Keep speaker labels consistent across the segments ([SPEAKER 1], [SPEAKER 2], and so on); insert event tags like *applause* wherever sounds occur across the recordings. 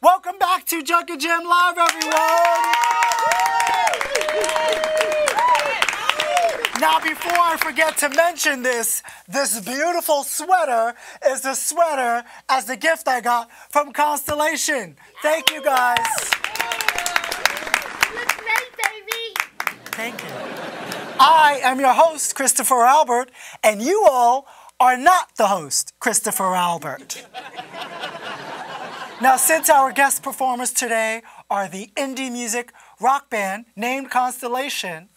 [SPEAKER 1] Welcome back to Junk and Jam Live, everyone! Now, before I forget to mention this, this beautiful sweater is the sweater as the gift I got from Constellation. Thank you, guys.
[SPEAKER 2] Look great, baby.
[SPEAKER 1] Thank you. I am your host, Christopher Albert, and you all are not the host, Christopher Albert. Now, since our guest performers today are the indie music rock band named Constellation,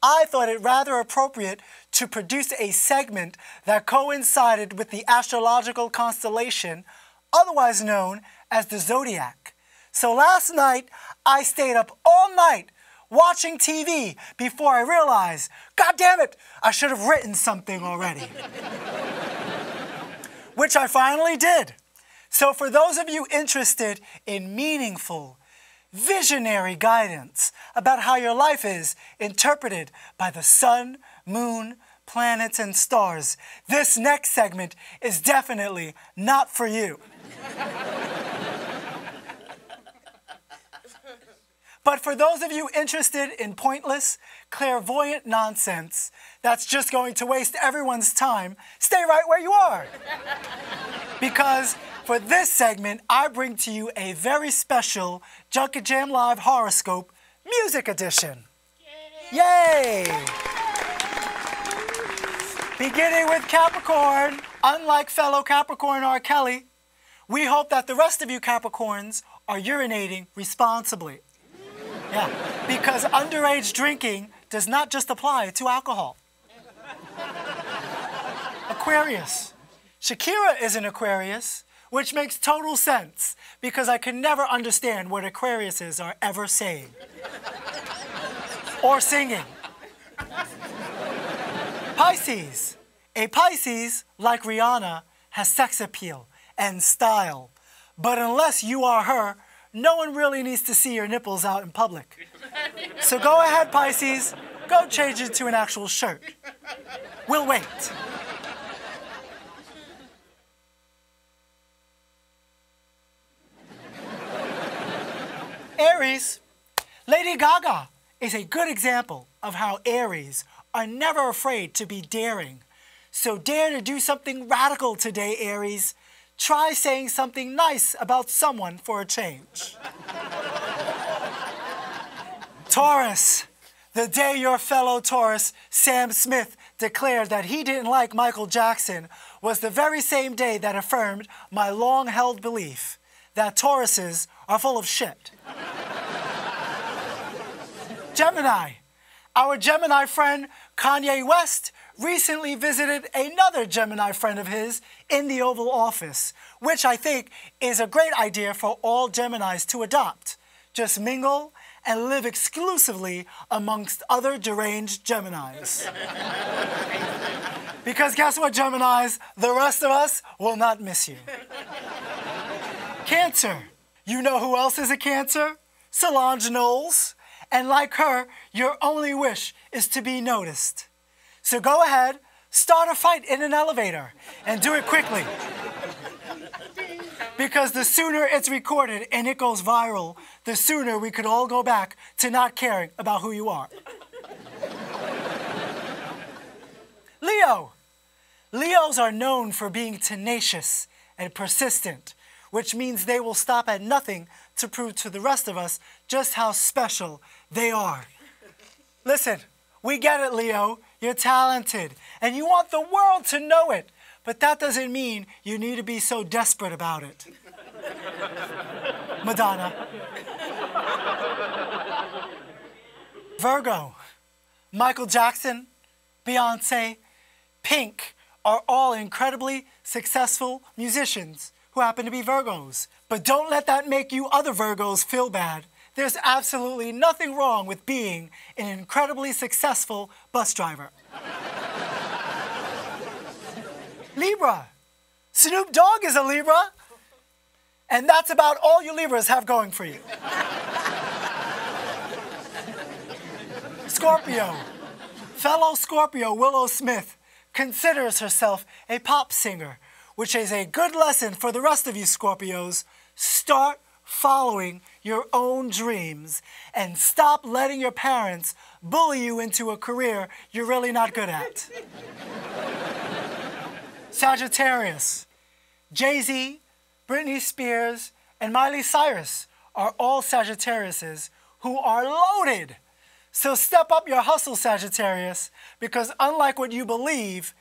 [SPEAKER 1] I thought it rather appropriate to produce a segment that coincided with the astrological constellation, otherwise known as the zodiac. So last night, I stayed up all night watching TV before I realized, God damn it, I should have written something already. *laughs* Which I finally did. So, for those of you interested in meaningful, visionary guidance about how your life is interpreted by the sun, moon, planets, and stars, this next segment is definitely not for you. But for those of you interested in pointless, clairvoyant nonsense that's just going to waste everyone's time, stay right where you are. because for this segment, I bring to you a very special Junk and Jam Live horoscope music edition. Yay! Beginning with Capricorn, unlike fellow Capricorn R. Kelly, we hope that the rest of you Capricorns are urinating responsibly. Yeah, because underage drinking does not just apply to alcohol. Aquarius. Shakira is an Aquarius, which makes total sense because I can never understand what Aquariuses are ever saying or singing. Pisces. A Pisces, like Rihanna, has sex appeal and style. But unless you are her, no one really needs to see your nipples out in public. So go ahead, Pisces. Go change into an actual shirt. We'll wait. Aries. Lady Gaga is a good example of how Aries are never afraid to be daring. So dare to do something radical today, Aries. Try saying something nice about someone for a change. Taurus. The day your fellow Taurus, Sam Smith, declared that he didn't like Michael Jackson was the very same day that affirmed my long held belief that Tauruses are full of shit. Gemini. Our Gemini friend Kanye West recently visited another Gemini friend of his in the Oval Office, which I think is a great idea for all Geminis to adopt. Just mingle and live exclusively amongst other deranged Geminis. *laughs* because guess what, Geminis? The rest of us will not miss you. Cancer. You know who else is a Cancer? Solange Knowles. And like her, your only wish is to be noticed. So go ahead, start a fight in an elevator and do it quickly. Because the sooner it's recorded and it goes viral, the sooner we could all go back to not caring about who you are. Leo. Leos are known for being tenacious and persistent, which means they will stop at nothing to prove to the rest of us just how special they are. Listen, we get it, Leo. You're talented, and you want the world to know it. But that doesn't mean you need to be so desperate about it. Madonna. Virgo. Michael Jackson, Beyonce, Pink are all incredibly successful musicians who happen to be Virgos. But don't let that make you other Virgos feel bad. There's absolutely nothing wrong with being an incredibly successful bus driver. *laughs* Libra. Snoop Dogg is a Libra. And that's about all you Libras have going for you. *laughs* Scorpio. Fellow Scorpio Willow Smith considers herself a pop singer, which is a good lesson for the rest of you Scorpios. Start following your own dreams and stop letting your parents bully you into a career you're really not good at. *laughs* Sagittarius. Jay Z, Britney Spears, and Miley Cyrus are all Sagittariuses who are loaded. So step up your hustle, Sagittarius, because unlike what you believe,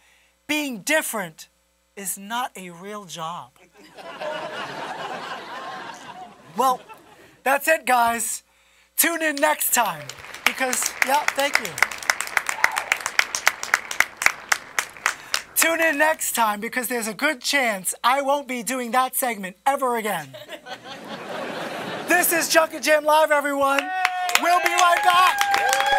[SPEAKER 1] being different is not a real job. *laughs* well, that's it, guys. Tune in next time because, yeah, thank you. Tune in next time because there's a good chance I won't be doing that segment ever again. this is Junk and Jam Live, everyone. We'll be right back.